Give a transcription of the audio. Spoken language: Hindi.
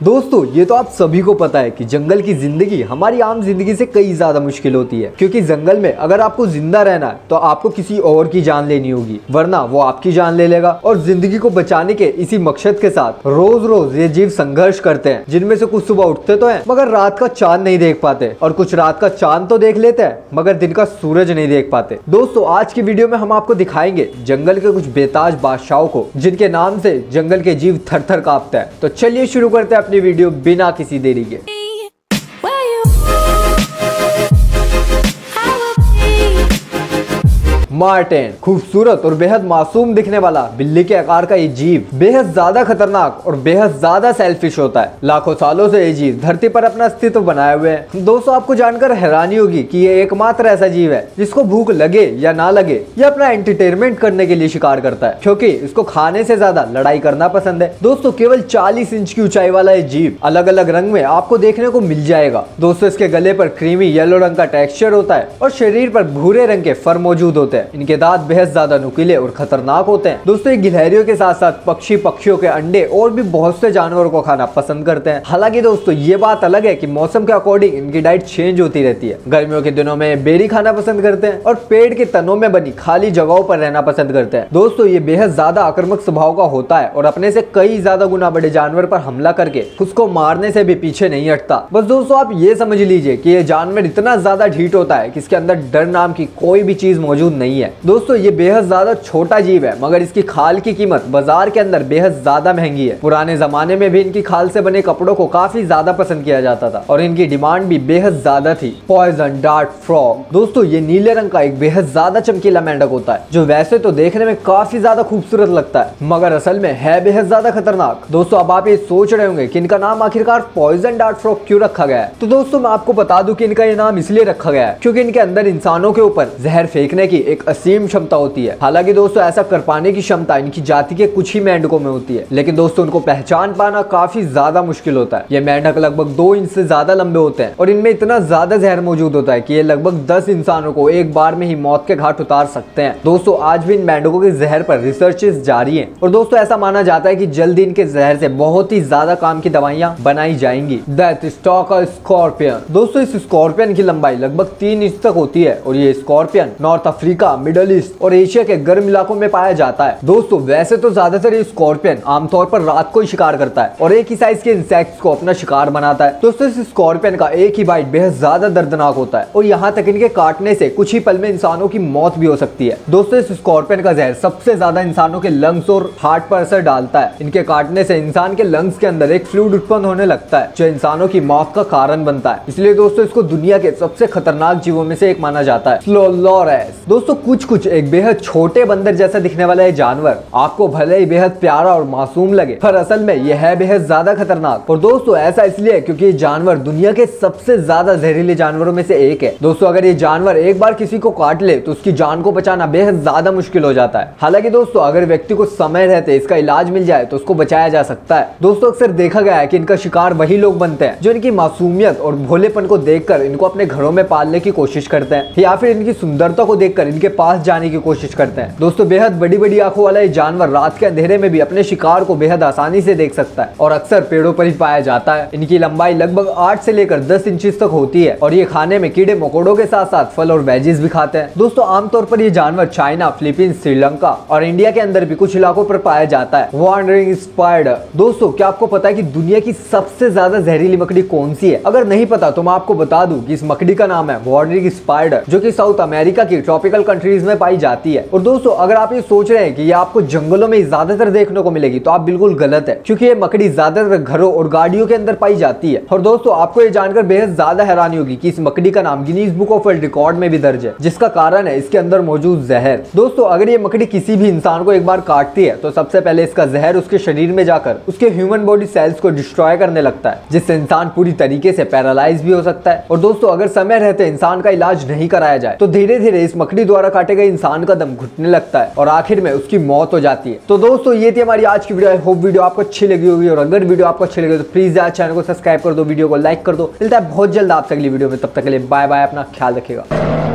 दोस्तों, ये तो आप सभी को पता है कि जंगल की ज़िंदगी हमारी आम ज़िंदगी से कई ज़्यादा मुश्किल होती है। क्योंकि जंगल में अगर आपको ज़िंदा रहना है तो आपको किसी और की जान लेनी होगी, वरना वो आपकी जान ले लेगा। और ज़िंदगी को बचाने के इसी मकसद के साथ रोज रोज ये जीव संघर्ष करते हैं, जिनमें से कुछ सुबह उठते तो है, मगर रात का चाँद नहीं देख पाते। और कुछ रात का चाँद तो देख लेते हैं, मगर दिन का सूरज नहीं देख पाते। दोस्तों, आज की वीडियो में हम आपको दिखाएँगे जंगल के कुछ बेताज बादशाहों को, जिनके नाम से जंगल के जीव थर थर कांपते हैं। तो चलिए शुरू करते हैं अपनी वीडियो बिना किसी देरी के। मार्टेन, खूबसूरत और बेहद मासूम दिखने वाला, बिल्ली के आकार का ये जीव। बेहद ज़्यादा खतरनाक और बेहद ज़्यादा सेल्फिश होता है। लाखों सालों से ये जीव धरती पर अपना अस्तित्व बनाए हुए है। दोस्तों, आपको जानकर हैरानी होगी कि ये एकमात्र ऐसा जीव है, जिसको भूख लगे या ना लगे, ये अपना एंटरटेनमेंट करने के लिए शिकार करता है। क्योंकि इसको खाने से ज़्यादा लड़ाई करना पसंद है। दोस्तों, केवल 40 इंच की ऊंचाई वाला ये जीव अलग अलग रंग में आपको देखने को मिल जाएगा। दोस्तों, इसके गले पर क्रीमी येलो रंग का टेक्सचर होता है और शरीर पर भूरे रंग के फर मौजूद होते हैं। इनके दांत बेहद ज़्यादा नुकीले और खतरनाक होते हैं। दोस्तों गिलहरियों के साथ साथ पक्षी पक्षियों के अंडे और भी बहुत से जानवरों को खाना पसंद करते हैं। हालाँकि दोस्तों, ये बात अलग है की मौसम के अकॉर्डिंग इनकी डाइट चेंज होती रहती है। गर्मियों के दिनों में बेरी खाना पसंद करते हैं और पेड़ के तनों में बनी खाली जगहों पर रहना पसंद करते हैं। दोस्तों, ये बेहद ज़्यादा आक्रामक स्वभाव का होता है और अपने से कई ज़्यादा गुना बड़े जानवर पर हमला करके उसको मारने से भी पीछे नहीं हटता। बस दोस्तों, आप ये समझ लीजिए कि ये जानवर इतना ज़्यादा ढीट होता है कि इसके अंदर डर नाम की कोई भी चीज़ मौजूद नहीं है। दोस्तों, ये बेहद ज़्यादा छोटा जीव है, मगर इसकी खाल की कीमत बाज़ार के अंदर बेहद ज़्यादा महँगी है। पुराने जमाने में भी इनकी खाल से बने कपड़ों को काफ़ी ज़्यादा पसंद किया जाता था, और इनकी डिमांड भी बेहद ज़्यादा थी। पॉइजन डार्ट फ्रॉग दोस्तों, ये नीले रंग का एक बेहद ज़्यादा चमकीला मेंढक होता है, जो वैसे तो देखने में काफ़ी ज़्यादा खूबसूरत लगता है, मगर असल में है बेहद ज़्यादा खतरनाक। दोस्तों, अब आप ये सोच रहे होंगे कि इनका नाम आखिरकार पॉइजन डार्ट फ्रॉग क्यों रखा गया है? तो दोस्तों, मैं आपको बता दूँ कि इनका ये नाम इसलिए रखा गया है, क्योंकि इनके अंदर इंसानों के ऊपर जहर फेंकने की एक असीम क्षमता होती है। हालाँकि दोस्तों, ऐसा कर पाने की क्षमता इनकी जाति के कुछ ही मेंढकों में होती है। लेकिन दोस्तों, उनको पहचान पाना काफ़ी ज़्यादा मुश्किल होता है। ये मेंढक लगभग दो इंच से ज़्यादा लंबे होते हैं। और इनमें इतना ज़्यादा जहर मौजूद होता है की ये लगभग दस इंसानों को एक बार में ही मौत के घाट उतार सकते हैं। दोस्तों, आज भी इन मेंढकों के जहर पर रिसर्चेस जारी है। और दोस्तों, ऐसा माना जाता है कि जल्दी इनके जहर से बहुत ही ज़्यादा काम की दवाइयाँ बनाई जाएँगी। डेथ स्टॉक स्कॉर्पियन दोस्तों, इस स्कॉर्पियन की लंबाई लगभग तीन इंच तक होती है। और ये scorpion North Africa Middle East और एशिया के गर्म इलाकों में पाया जाता है। दोस्तों, वैसे तो ज़्यादातर ये स्कॉर्पियन आमतौर पर रात को ही शिकार करता है और एक ही साइज़ के इंसेक्ट्स को अपना शिकार बनाता है। दोस्तों, इस स्कॉर्पियन का एक ही बाइट बेहद ज़्यादा दर्दनाक होता है और यहाँ तक इनके काटने से कुछ ही पल में इंसानों की मौत भी हो सकती है। दोस्तों, इस स्कॉर्पियन का जहर सबसे ज़्यादा इंसानों के लंग्स और हार्ट पर असर डालता है। इनके काटने से इंसान के लंग्स के अंदर एक फ्लूड उत्पन्न होने लगता है, जो इंसानों की मौत का कारण बनता है। इसलिए दोस्तों, इसको दुनिया के सबसे खतरनाक जीवों में से एक माना जाता है दोस्तों कुछ कुछ एक बेहद छोटे बंदर जैसा दिखने वाला ये जानवर। आपको भले ही बेहद प्यारा और मासूम लगे, पर असल में यह है बेहद ज़्यादा खतरनाक। और दोस्तों, ऐसा इसलिए क्योंकि ये जानवर दुनिया के सबसे ज़्यादा जहरीले जानवरों में से एक है। दोस्तों, अगर ये जानवर एक बार किसी को काट ले तो उसकी जान को बचाना बेहद ज़्यादा मुश्किल हो जाता है। हालाँकि दोस्तों, अगर व्यक्ति को समय रहते, इसका इलाज मिल जाए तो उसको बचाया जा सकता है। दोस्तों, अक्सर देखा गया है कि इनका शिकार वही लोग बनते हैं, जो इनकी मासूमियत और भोलेपन को देखकर इनको अपने घरों में पालने की कोशिश करते हैं। या फिर इनकी सुंदरता को देखकर इनके पास जाने की कोशिश करते हैं। दोस्तों, बेहद बड़ी बड़ी आँखों वाला ये जानवर रात के अंधेरे में भी अपने शिकार को बेहद आसानी से देख सकता है और अक्सर पेड़ों पर ही पाया जाता है। इनकी लंबाई लगभग आठ से लेकर दस इंचज तक होती है और ये खाने में कीड़े मकोड़ों के साथ साथ फल और वेजेस भी खाते हैं। दोस्तों, आमतौर पर ये जानवर चाइना, फिलीपींस, श्रीलंका और इंडिया के अंदर भी कुछ इलाकों पर पाया जाता है। वॉन्डरिंग स्पाइडर दोस्तों, क्या आपको पता है की दुनिया की सबसे ज़्यादा जहरीली मकड़ी कौन सी है? अगर नहीं पता तो मैं आपको बता दूँ कि इस मकड़ी का नाम है वॉन्डरिंग स्पाइडर जो की साउथ अमेरिका की ट्रॉपिकल कंट्रीज़ में पाई जाती है। और दोस्तों, अगर आप ये सोच रहे हैं कि ये आपको जंगलों में ज़्यादातर देखने को मिलेगी तो आप बिल्कुल गलत है, क्योंकि ये मकड़ी ज़्यादातर घरों और गाड़ियों के अंदर पाई जाती है। और दोस्तों, आपको ये जानकर बेहद ज़्यादा हैरानी होगी कि इस मकड़ी का नाम Guinness book of world record में भी दर्ज है, जिसका कारण है इसके अंदर मौजूद जहर। दोस्तों, अगर ये मकड़ी किसी भी इंसान को एक बार काटती है तो सबसे पहले इसका जहर उसके शरीर में जाकर उसके ह्यूमन बॉडी सेल्स को डिस्ट्रॉय करने लगता है, जिससे इंसान पूरी तरीके से पैरालाइज भी हो सकता है। और दोस्तों, अगर समय रहते इंसान का इलाज नहीं कराया जाए तो धीरे धीरे इस मकड़ी द्वारा काटे गए, इंसान का दम घुटने लगता है और आखिर में उसकी मौत हो जाती है। तो दोस्तों, ये थी हमारी आज की वीडियो आई होप वीडियो आपको अच्छी लगी होगी और अगर वीडियो आपको अच्छी लगी तो प्लीज़ यार चैनल को सब्सक्राइब कर दो वीडियो को लाइक कर दो। मिलता है बहुत जल्द आपसे अगली वीडियो में। तब तक के लिए बाय बाय अपना ख्याल रखिएगा।